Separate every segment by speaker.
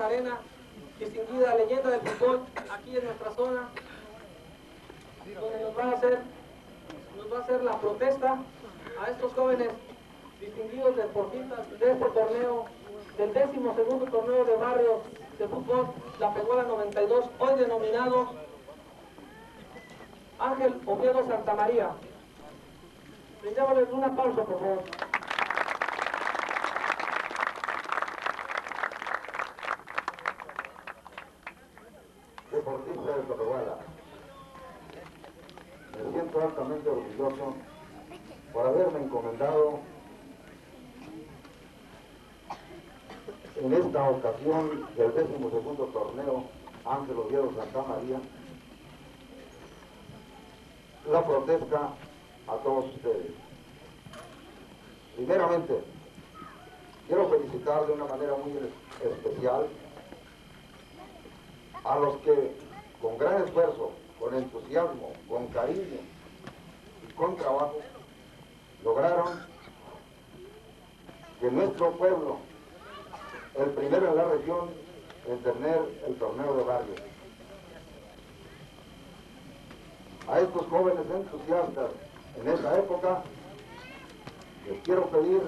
Speaker 1: Arena, distinguida leyenda del fútbol aquí en nuestra zona, donde nos va a hacer, nos va a hacer la protesta a estos jóvenes distinguidos deportistas de este torneo, del décimo segundo torneo de barrio de fútbol, la Peguala 92, hoy denominado Ángel Oviedo Santa María. Brindémosles un aplauso, por favor.
Speaker 2: Deportista de Torreguala. Me siento altamente orgulloso por haberme encomendado en esta ocasión del décimo segundo torneo Ángel Oviedo Santa María la protesta a todos ustedes. Primeramente, quiero felicitar de una manera muy especial a los que con gran esfuerzo, con entusiasmo, con cariño y con trabajo lograron que nuestro pueblo, el primero en la región en tener el torneo de barrio. A estos jóvenes entusiastas en esa época, les quiero pedir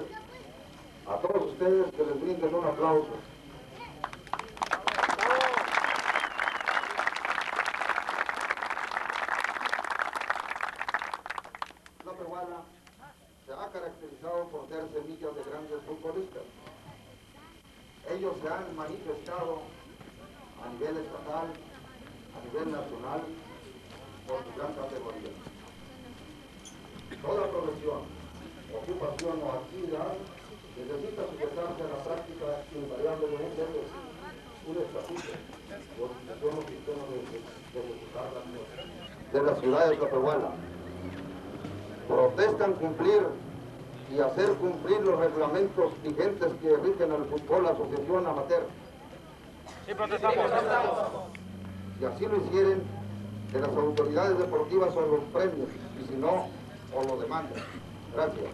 Speaker 2: a todos ustedes que les brinden un aplauso. La peruana se ha caracterizado por ser semillas de grandes futbolistas. Ellos se han manifestado a nivel estatal, a nivel nacional, por su gran categoría. Toda profesión, ocupación o actividad necesita sujetarse a la práctica invariablemente de un estatuto, constitución o sistema de, de, de, de la ciudad de Capehuala protestan cumplir y hacer cumplir los reglamentos vigentes que rigen al fútbol asociación amateur.
Speaker 3: Sí, protestamos.
Speaker 2: Si así lo hicieren, que las autoridades deportivas son los premios, y si no, o lo demandan. Gracias.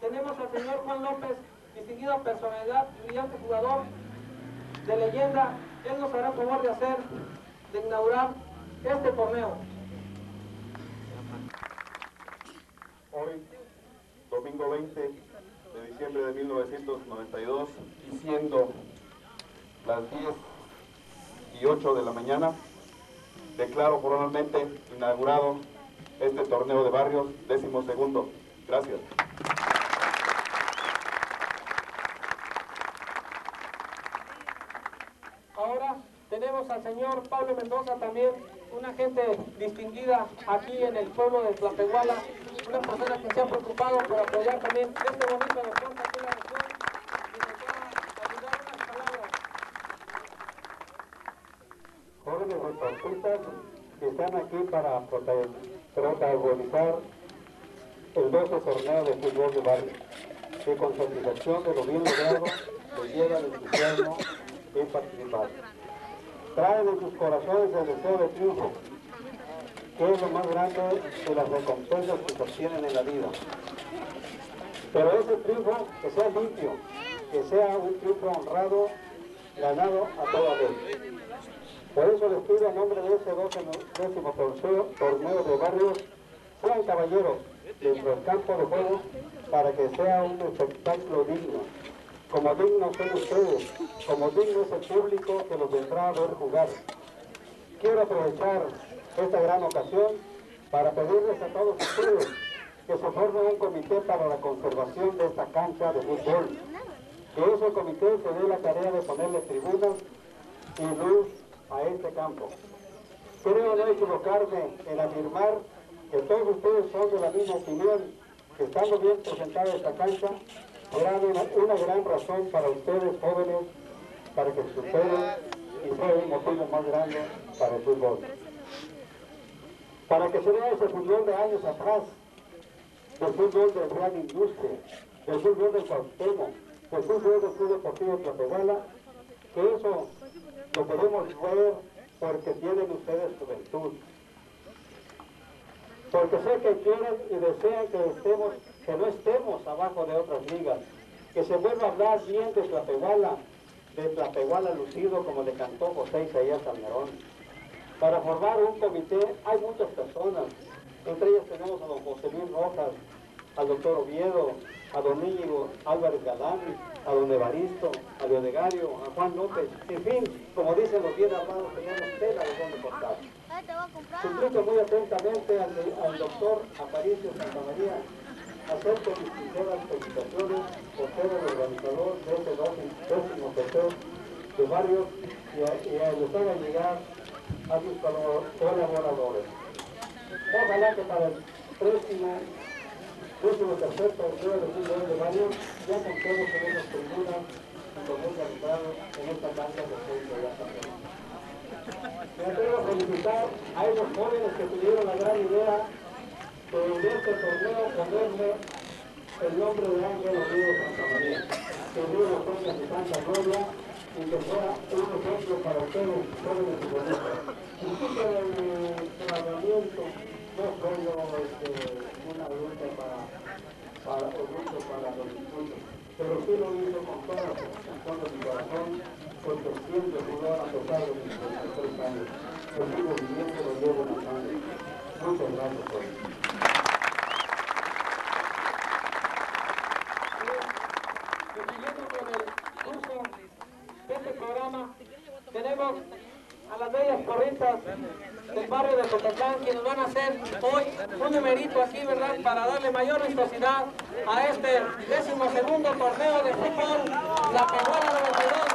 Speaker 1: Tenemos al señor Juan López, distinguida personalidad, brillante jugador de leyenda. Él nos hará el favor de hacer, de inaugurar este torneo.
Speaker 4: Hoy, domingo 20 de diciembre de 1992, y siendo las 10 y 8 de la mañana, declaro formalmente inaugurado este torneo de barrios, décimo segundo. Gracias.
Speaker 1: Al señor Pablo Mendoza también, una gente distinguida aquí en el pueblo de Tlapehuala, una persona que se ha preocupado por apoyar también este bonito deporte aquí en la región. Nos
Speaker 5: jóvenes deportistas que están aquí para prota- protagonizar el 12 torneo de fútbol de barrio, que con satisfacción de lo bien logrado les lleva el entusiasmo en participar. Traen en sus corazones el deseo de triunfo, que es lo más grande de las recompensas que se obtienen en la vida. Pero ese triunfo que sea limpio, que sea un triunfo honrado, ganado a toda ley. Por eso les pido en nombre de ese décimo torneo, de barrios, sean caballeros dentro del campo de juego para que sea un espectáculo digno. Como dignos son ustedes, como digno es el público que los vendrá a ver jugar. Quiero aprovechar esta gran ocasión para pedirles a todos ustedes que se forme un comité para la conservación de esta cancha de fútbol. Que ese comité se dé la tarea de ponerle tribunas y luz a este campo. Creo no equivocarme en afirmar que todos ustedes son de la misma opinión, que estando bien presentada esta cancha, una, gran razón para ustedes jóvenes, para que superen y sea un motivo más grande para el fútbol. Para que se vea ese fútbol de años atrás, del fútbol del Real Industria, del fútbol del Cuauhtémoc, del fútbol del Club Deportivo Tlapehuala, que eso lo podemos ver porque tienen ustedes juventud. porque sé que quieren y desean que estemos, que no estemos abajo de otras ligas, que se vuelva a hablar bien de Tlapehuala, de Tlapehuala lucido como le cantó José Isaías Salmerón. Para formar un comité hay muchas personas, entre ellas tenemos a don José Luis Rojas, al doctor Oviedo, a don Íñigo Álvarez Galán, a don Evaristo, a Leodegario, a Juan López, en fin, como dicen los bien armados, tenemos tela de donde cortar. Suplico muy atentamente al, al doctor Aparicio Santa María, mis sinceras felicitaciones por ser el organizador de este décimo tercer de barrios y a, y a llegar a sus colaboradores. Ojalá que para el próximo décimo tercer torneo de fútbol de barrio ya contemos con esas tribunas ese alumbrado en esta cancha de centro de la me atrevo a felicitar a esos jóvenes que tuvieron la gran idea de en este torneo ponerle el nombre de Ángel Río Santa María, que dio la cuenta de Santa Gloria y que fuera un ejemplo para ustedes, jóvenes y bonitos. Disculpen el tratamiento, no fue este, una lucha para, para, lucha para los discursos, pero sí lo hizo con toda con todo mi corazón, porque siempre jugar a de mis 33 años. Lo sigo viviendo, lo llevo en la sangre. Muchas gracias por
Speaker 1: de este programa, tenemos a las bellas porritas del barrio de Cotatlán que nos van a hacer hoy un numerito aquí, ¿verdad? Para darle mayor vistosidad a este décimo segundo torneo de fútbol, la Peruana 92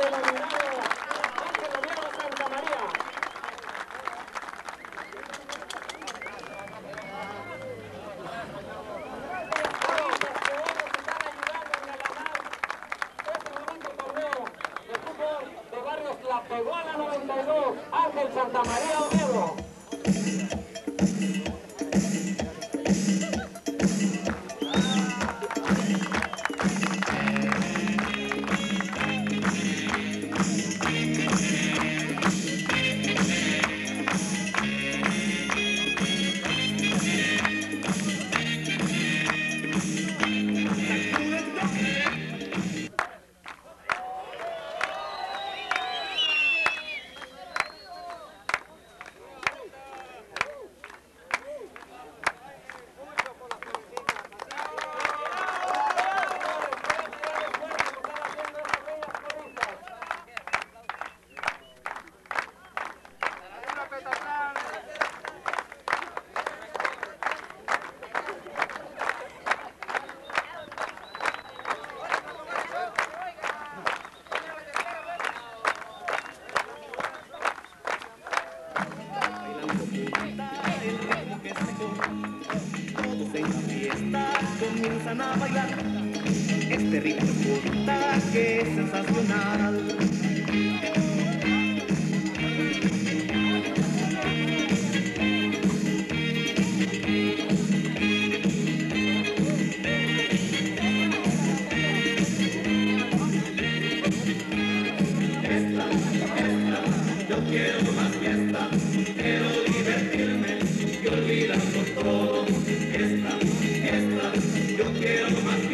Speaker 6: este ritmo curta que es sensacional. Yo quiero más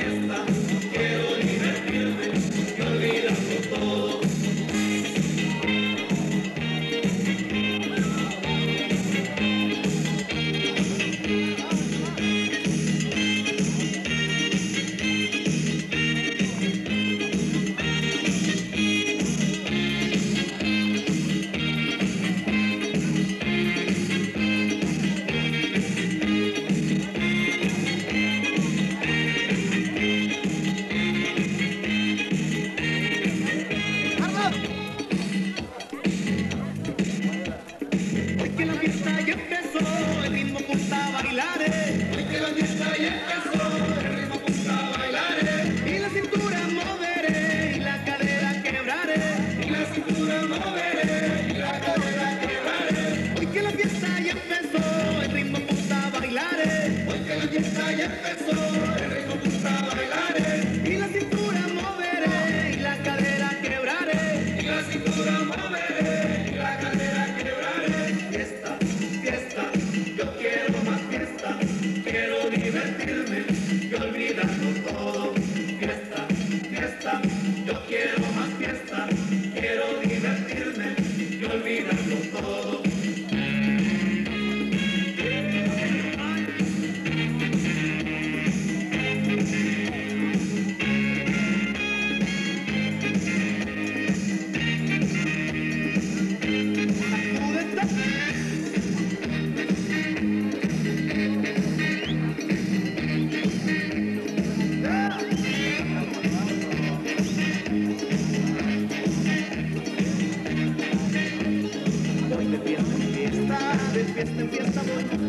Speaker 6: fiesta, en fiesta.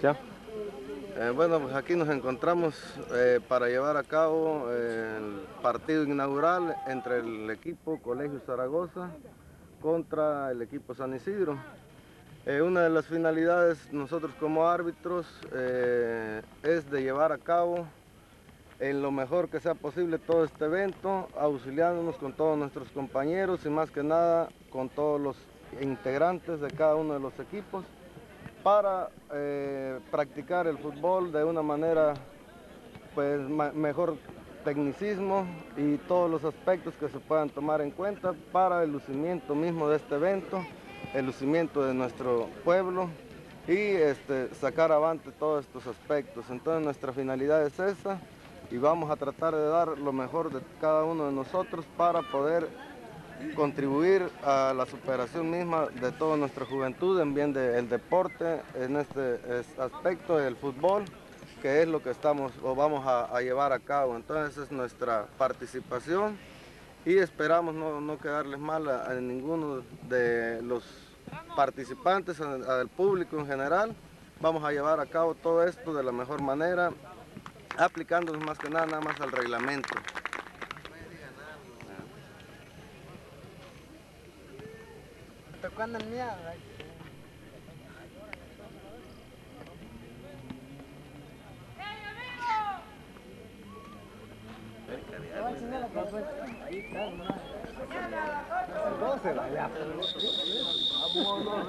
Speaker 7: Eh,
Speaker 8: bueno, pues aquí nos encontramos eh, para llevar a cabo eh, el partido inaugural entre el equipo Colegio Zaragoza contra el equipo San Isidro. Una de las finalidades nosotros como árbitros es de llevar a cabo en lo mejor que sea posible todo este evento, auxiliándonos con todos nuestros compañeros y más que nada con todos los integrantes de cada uno de los equipos para eh, practicar el fútbol de una manera pues mejor tecnicismo y todos los aspectos que se puedan tomar en cuenta para el lucimiento mismo de este evento, el lucimiento de nuestro pueblo y este, sacar avante todos estos aspectos. Entonces nuestra finalidad es esa y vamos a tratar de dar lo mejor de cada uno de nosotros para poder contribuir a la superación misma de toda nuestra juventud en bien del deporte, en este es- aspecto del fútbol, que es lo que estamos o vamos a, llevar a cabo. Entonces es nuestra participación y esperamos no, no quedarles mal a, a ninguno de los participantes, al público en general. Vamos a llevar a cabo todo esto de la mejor manera, aplicándonos más que nada, nada más al reglamento.
Speaker 9: tocó en el mío. Vámonos,